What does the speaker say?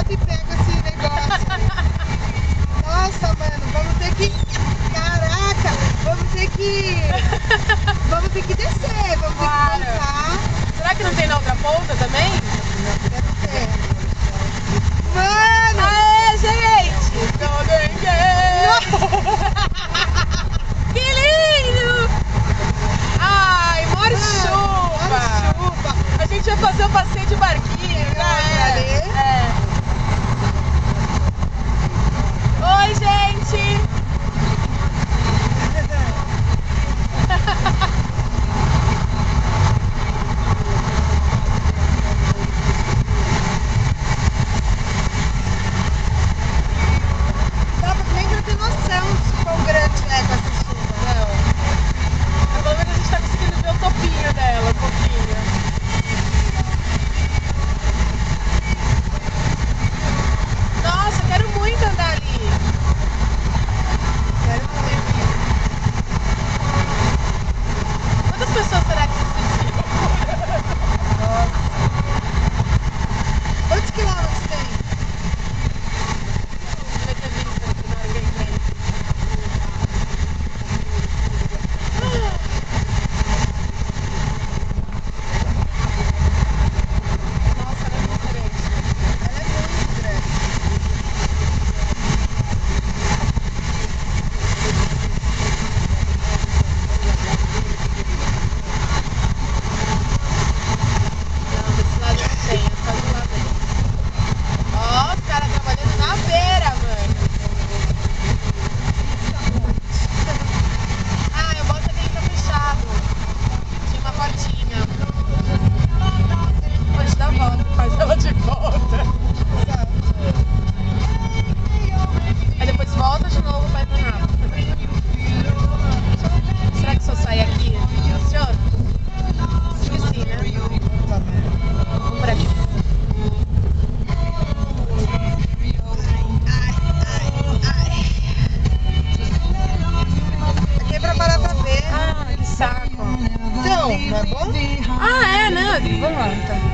sobe e pega esse negócio. Nossa, mano, vamos ter que. Caraca, vamos ter que. Vamos ter que descer, vamos claro. ter que voltar. Será que não tem na outra ponta também? Não, não tem. saco. Então, não é bom? Ah, é, né? Vamos lá, então.